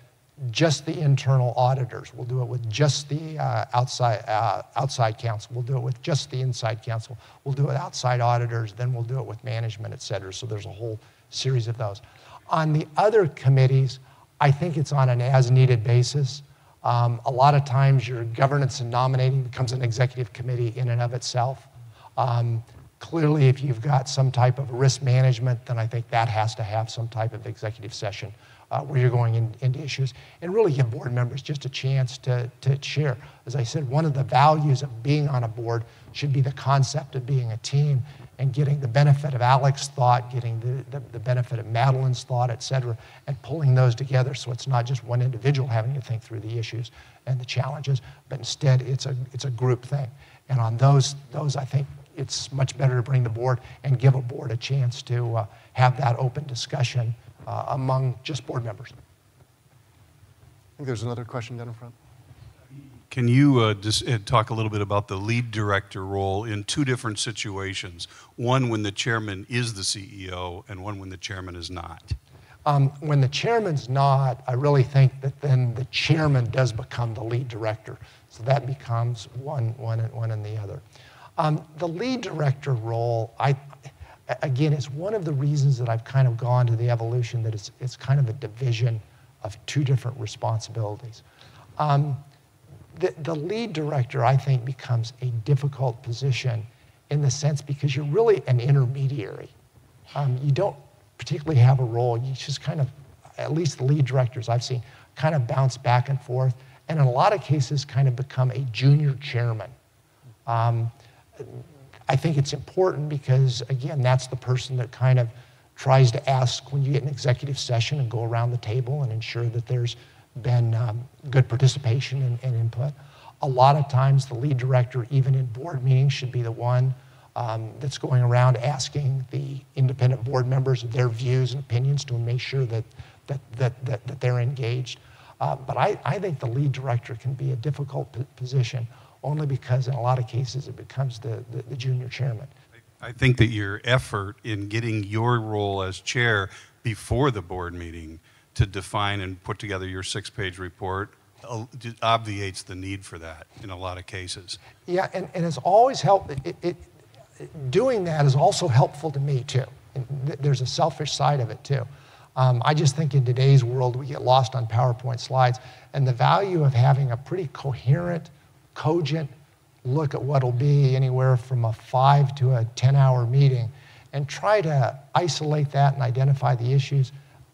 just the internal auditors. We'll do it with just the uh, outside, uh, outside counsel. We'll do it with just the inside counsel. We'll do it with outside auditors. Then we'll do it with management, et cetera. So there's a whole series of those. On the other committees, I think it's on an as needed basis. Um, a lot of times, your governance and nominating becomes an executive committee in and of itself. Um, clearly, if you've got some type of risk management, then I think that has to have some type of executive session uh, where you're going in, into issues and really give board members just a chance to, to share. As I said, one of the values of being on a board should be the concept of being a team and getting the benefit of Alex's thought, getting the, the, the benefit of Madeline's thought, et cetera, and pulling those together so it's not just one individual having to think through the issues and the challenges, but instead it's a, it's a group thing. And on those, those, I think it's much better to bring the board and give a board a chance to uh, have that open discussion uh, among just board members. I think there's another question down in front. Can you uh, uh, talk a little bit about the lead director role in two different situations? One when the chairman is the CEO, and one when the chairman is not. Um, when the chairman's not, I really think that then the chairman does become the lead director. So that becomes one, one, and one and the other. Um, the lead director role, I, again, is one of the reasons that I've kind of gone to the evolution that it's, it's kind of a division of two different responsibilities. Um, the, the lead director, I think, becomes a difficult position in the sense because you're really an intermediary. Um, you don't particularly have a role. You just kind of, at least the lead directors I've seen, kind of bounce back and forth, and in a lot of cases, kind of become a junior chairman. Um, I think it's important because, again, that's the person that kind of tries to ask when you get an executive session and go around the table and ensure that there's been um, good participation and, and, input. A lot of times, the lead director, even in board meetings, should be the one um, that's going around asking the independent board members their views and opinions to make sure that, that, that, that, that they're engaged. Uh, but I, I think the lead director can be a difficult position only because in a lot of cases it becomes the, the, the junior chairman. I think that your effort in getting your role as chair before the board meeting to define and put together your six page report uh, obviates the need for that in a lot of cases. Yeah, and, and it's always helped. It, it, doing that is also helpful to me too. There's a selfish side of it too. Um, I just think in today's world we get lost on PowerPoint slides, and the value of having a pretty coherent, cogent look at what will be anywhere from a five to a 10 hour meeting and try to isolate that and identify the issues.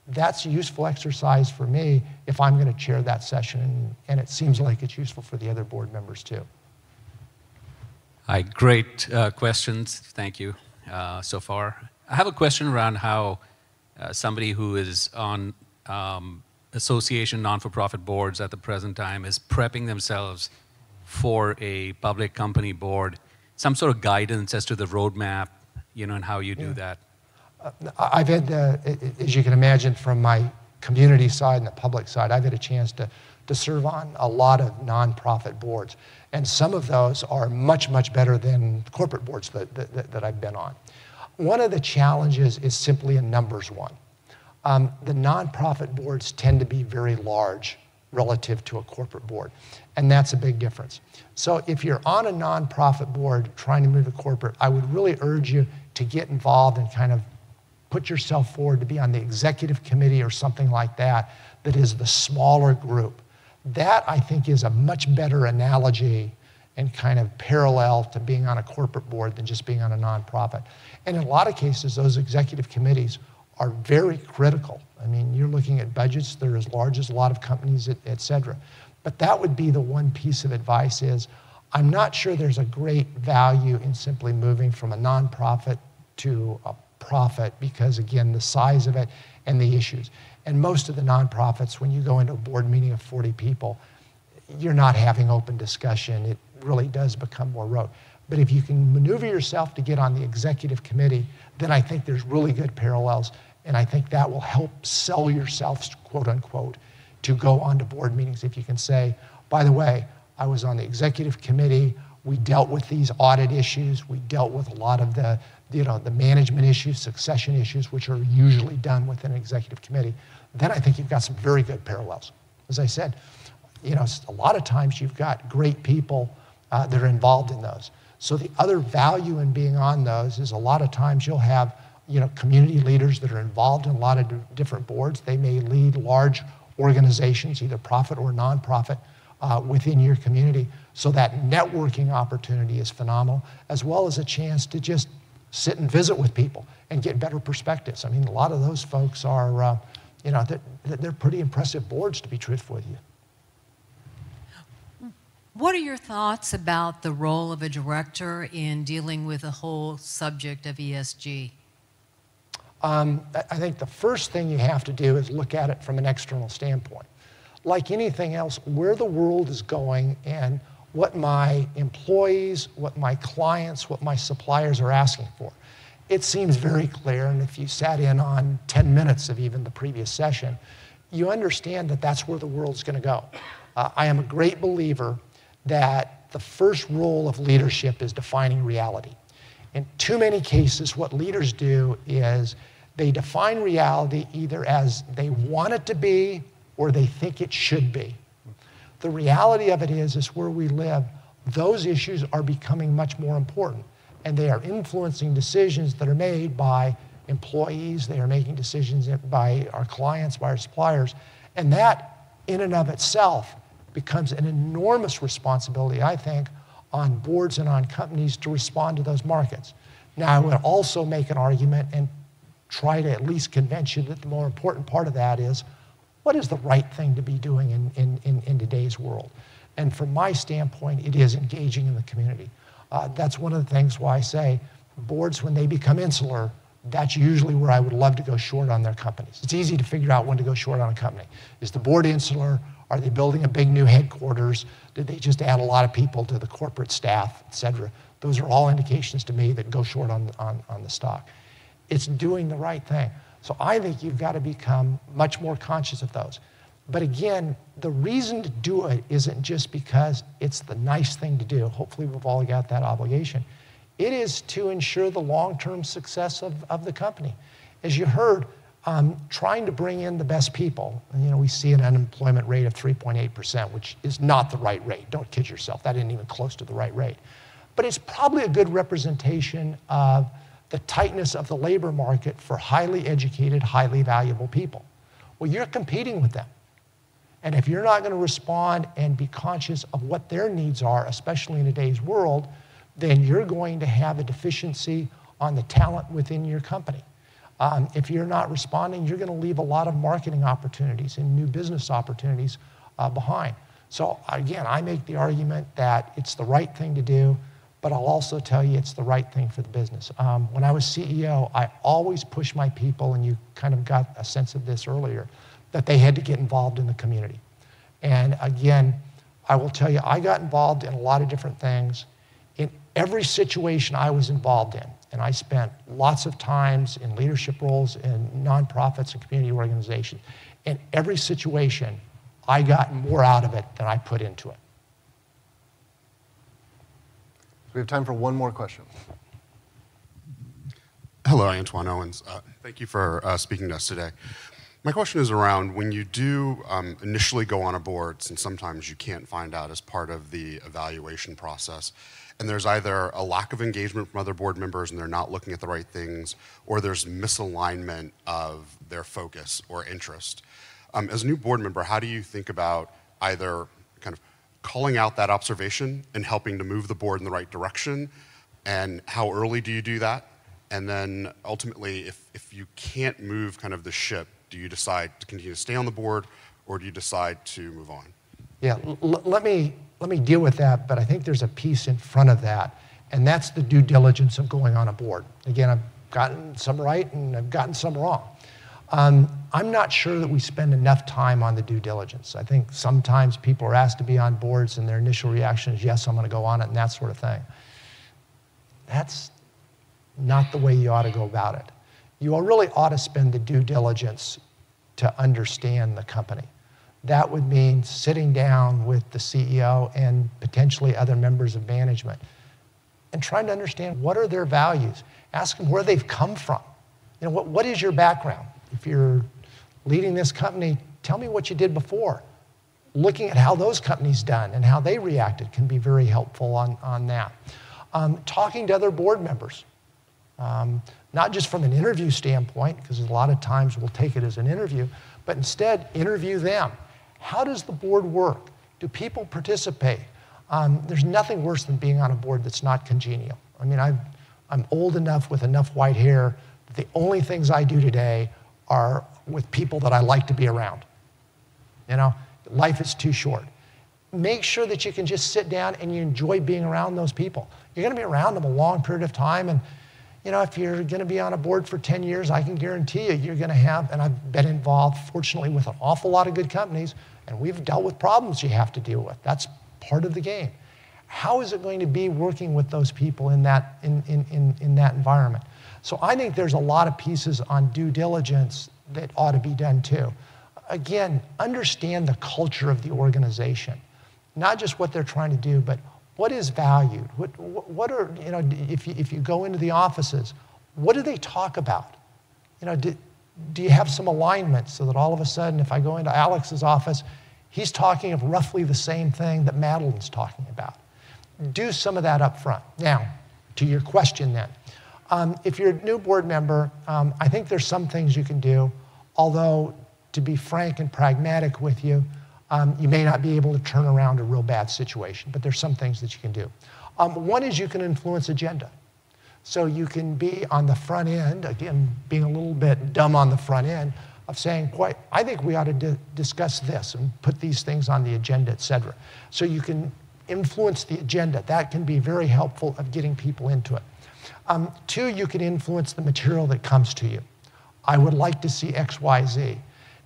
That's a useful exercise for me if I'm going to chair that session, and, and it seems like it's useful for the other board members too. Hi, great uh, questions. Thank you uh, so far. I have a question around how uh, somebody who is on um, association non for profit boards at the present time is prepping themselves for a public company board, some sort of guidance as to the roadmap, you know, and how you do that? I've had, uh, as you can imagine, from my community side and the public side, I've had a chance to, to serve on a lot of nonprofit boards. And some of those are much, much better than corporate boards that, that, that I've been on. One of the challenges is simply a numbers one. Um, the nonprofit boards tend to be very large relative to a corporate board. And that's a big difference. So if you're on a nonprofit board trying to move to corporate, I would really urge you to get involved and kind of put yourself forward to be on the executive committee or something like that, that is the smaller group. That, I think, is a much better analogy and kind of parallel to being on a corporate board than just being on a nonprofit. And in a lot of cases, those executive committees are very critical. I mean, you're looking at budgets that are as large as a lot of companies, et, et cetera. But that would be the one piece of advice is I'm not sure there's a great value in simply moving from a nonprofit to a profit because, again, the size of it and the issues. And most of the nonprofits, when you go into a board meeting of 40 people, you're not having open discussion. It really does become more rote. But if you can maneuver yourself to get on the executive committee, then I think there's really good parallels. And I think that will help sell yourself, quote unquote, to go onto board meetings. If you can say, by the way, I was on the executive committee, we dealt with these audit issues, we dealt with a lot of the, you know, the management issues, succession issues, which are usually done within an executive committee, then I think you've got some very good parallels. As I said, you know, a lot of times you've got great people uh, that are involved in those. So the other value in being on those is a lot of times you'll have, you know, community leaders that are involved in a lot of different boards. They may lead large organizations, either profit or nonprofit, uh, within your community. So that networking opportunity is phenomenal, as well as a chance to just sit and visit with people and get better perspectives. I mean, a lot of those folks are, uh, you know, they're, they're pretty impressive boards, to be truthful with you. What are your thoughts about the role of a director in dealing with the whole subject of ESG? Um, I think the first thing you have to do is look at it from an external standpoint. Like anything else, where the world is going and what my employees, what my clients, what my suppliers are asking for. It seems very clear, and if you sat in on 10 minutes of even the previous session, you understand that that's where the world's going to go. Uh, I am a great believer that the first role of leadership is defining reality. In too many cases, what leaders do is they define reality either as they want it to be or they think it should be. The reality of it is, is where we live, those issues are becoming much more important. And they are influencing decisions that are made by employees, they are making decisions by our clients, by our suppliers. And that, in and of itself, becomes an enormous responsibility, I think, on boards and on companies to respond to those markets. Now, I would also make an argument and try to at least convince you that the more important part of that is what is the right thing to be doing in, in, in, in today's world? And from my standpoint, it is engaging in the community. Uh, that's one of the things why I say boards, when they become insular, that's usually where I would love to go short on their companies. It's easy to figure out when to go short on a company. Is the board insular? Are they building a big new headquarters? Did they just add a lot of people to the corporate staff, et cetera? Those are all indications to me that go short on, on, on the stock. It's doing the right thing. So I think you've got to become much more conscious of those. But again, the reason to do it isn't just because it's the nice thing to do. Hopefully, we've all got that obligation. It is to ensure the long term success of, of the company. As you heard, um, trying to bring in the best people. You know, we see an unemployment rate of 3.8%, which is not the right rate. Don't kid yourself. That isn't even close to the right rate. But it's probably a good representation of the tightness of the labor market for highly educated, highly valuable people. Well, you're competing with them. And if you're not going to respond and be conscious of what their needs are, especially in today's world, then you're going to have a deficiency on the talent within your company. Um, if you're not responding, you're going to leave a lot of marketing opportunities and new business opportunities uh, behind. So, again, I make the argument that it's the right thing to do but I'll also tell you it's the right thing for the business. Um, when I was CEO, I always pushed my people, and you kind of got a sense of this earlier, that they had to get involved in the community. And again, I will tell you, I got involved in a lot of different things. In every situation I was involved in, and I spent lots of times in leadership roles in nonprofits and community organizations. In every situation, I got more out of it than I put into it. We have time for one more question. Hello, Antoine Owens. Uh, thank you for uh, speaking to us today. My question is around when you do um, initially go on a board, since sometimes you can't find out as part of the evaluation process, and there's either a lack of engagement from other board members and they're not looking at the right things, or there's misalignment of their focus or interest. Um, as a new board member, how do you think about either kind of calling out that observation and helping to move the board in the right direction? And how early do you do that? And then ultimately, if, if you can't move kind of the ship, do you decide to continue to stay on the board or do you decide to move on? Yeah, let, me, let me deal with that, but I think there's a piece in front of that, and that's the due diligence of going on a board. Again, I've gotten some right and I've gotten some wrong. Um, I'm not sure that we spend enough time on the due diligence. I think sometimes people are asked to be on boards and their initial reaction is, yes, I'm going to go on it, and that sort of thing. That's not the way you ought to go about it. You really ought to spend the due diligence to understand the company. That would mean sitting down with the CEO and potentially other members of management and trying to understand what are their values. Ask them where they've come from. You know, what, what is your background? If you're leading this company, tell me what you did before. Looking at how those companies done and how they reacted can be very helpful on, on that. Um, talking to other board members, um, not just from an interview standpoint, because a lot of times we'll take it as an interview, but instead interview them. How does the board work? Do people participate? Um, there's nothing worse than being on a board that's not congenial. I mean, i I'm old enough with enough white hair that the only things I do today are with people that I like to be around. You know, life is too short. Make sure that you can just sit down and you enjoy being around those people. You're going to be around them a long period of time. And, you know, if you're going to be on a board for 10 years, I can guarantee you, you're going to have, and I've been involved, fortunately, with an awful lot of good companies, and we've dealt with problems you have to deal with. That's part of the game. how is it going to be working with those people in that, in, in, in, in that environment? So I think there's a lot of pieces on due diligence that ought to be done too. Again, understand the culture of the organization, not just what they're trying to do, but what is valued? What, what are, you know, if you, if you go into the offices, what do they talk about? You know, do, do you have some alignment so that all of a sudden, if I go into Alex's office, he's talking of roughly the same thing that Madeline's talking about? Do some of that up front. Now, to your question then. Um, if you're a new board member, um, I think there's some things you can do, although to be frank and pragmatic with you, um, you may not be able to turn around a real bad situation, but there's some things that you can do. Um, one is you can influence agenda. So you can be on the front end, again, being a little bit dumb on the front end, of saying, I think we ought to di discuss this and put these things on the agenda, et cetera. So you can influence the agenda. That can be very helpful of getting people into it. Um, two, you can influence the material that comes to you. I would like to see X, Y, Z.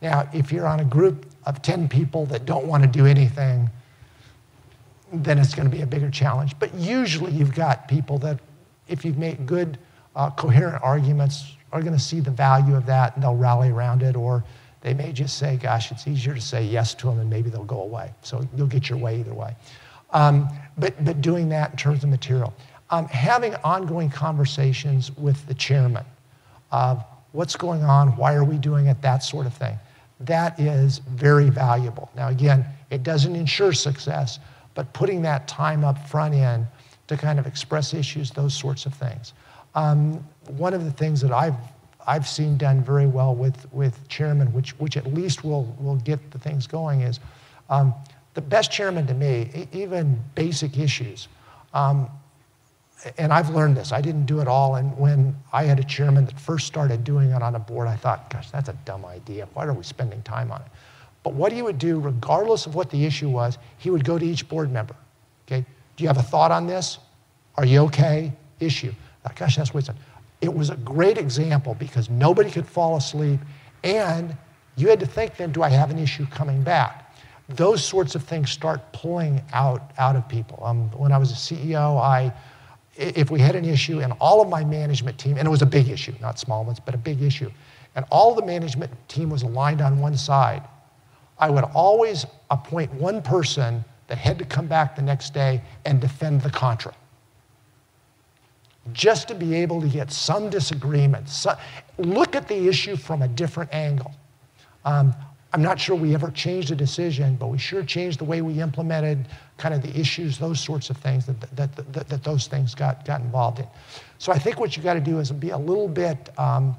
Now, if you're on a group of 10 people that don't want to do anything, then it's going to be a bigger challenge. But usually you've got people that if you make good, uh, coherent arguments, are going to see the value of that and they'll rally around it, or they may just say, gosh, it's easier to say yes to them and maybe they'll go away. So you'll get your way either way. Um, but, but doing that in terms of material. Um, having ongoing conversations with the chairman of what's going on, why are we doing it, that sort of thing. That is very valuable. Now, again, it doesn't ensure success, but putting that time up front end to kind of express issues, those sorts of things. Um, one of the things that I've, I've seen done very well with, with chairman, which, which at least will, will get the things going, is um, the best chairman to me, even basic issues, um, and I've learned this, I didn't do it all. And when I had a chairman that first started doing it on a board, I thought, gosh, that's a dumb idea. Why are we spending time on it? But what he would do, regardless of what the issue was, he would go to each board member. Okay, do you have a thought on this? Are you okay? Issue. Thought, Gosh, that's what it was a great example because nobody could fall asleep, and you had to think then, do I have an issue coming back? Those sorts of things start pulling out, out of people. Um, when I was a CEO, I, if we had an issue and all of my management team, and it was a big issue, not small ones, but a big issue, and all the management team was aligned on one side, I would always appoint one person that had to come back the next day and defend the contra. Just to be able to get some disagreement, so, look at the issue from a different angle. Um, I'm not sure we ever changed a decision, but we sure changed the way we implemented kind of the issues, those sorts of things that, that, that, that those things got, got involved in. So I think what you got to do is be a little bit um,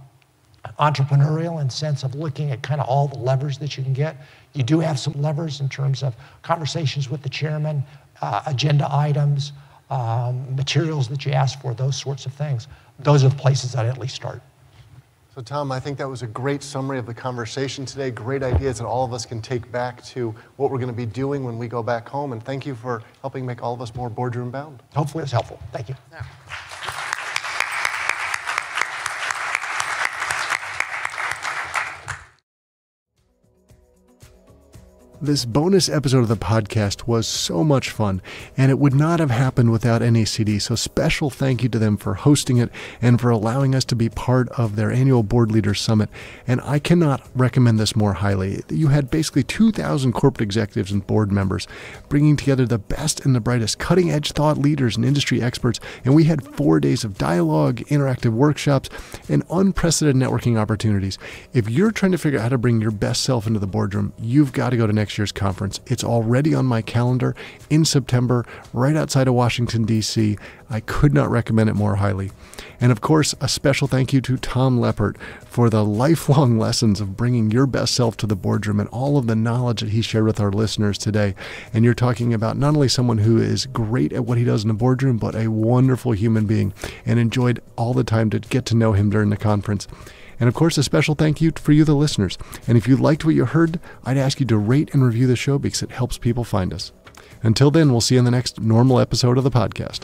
entrepreneurial in sense of looking at kind of all the levers that you can get. You do have some levers in terms of conversations with the chairman, uh, agenda items, um, materials that you ask for, those sorts of things. Those are the places I'd at least start. So, Tom, I think that was a great summary of the conversation today. Great ideas that all of us can take back to what we're going to be doing when we go back home. And thank you for helping make all of us more boardroom bound. Hopefully, it's helpful. Thank you. Yeah. This bonus episode of the podcast was so much fun, and it would not have happened without NACD. So, special thank you to them for hosting it and for allowing us to be part of their annual Board Leaders Summit. And I cannot recommend this more highly. You had basically 2,000 corporate executives and board members bringing together the best and the brightest cutting edge thought leaders and industry experts. And we had four days of dialogue, interactive workshops, and unprecedented networking opportunities. If you're trying to figure out how to bring your best self into the boardroom, you've got to go to next next year's conference. It's already on my calendar in September, right outside of Washington, D.C. I could not recommend it more highly. And of course, a special thank you to Tom Leppert for the lifelong lessons of bringing your best self to the boardroom and all of the knowledge that he shared with our listeners today. And you're talking about not only someone who is great at what he does in the boardroom, but a wonderful human being and enjoyed all the time to get to know him during the conference. And of course, a special thank you for you, the listeners. And if you liked what you heard, I'd ask you to rate and review the show because it helps people find us. Until then, we'll see you in the next normal episode of the podcast.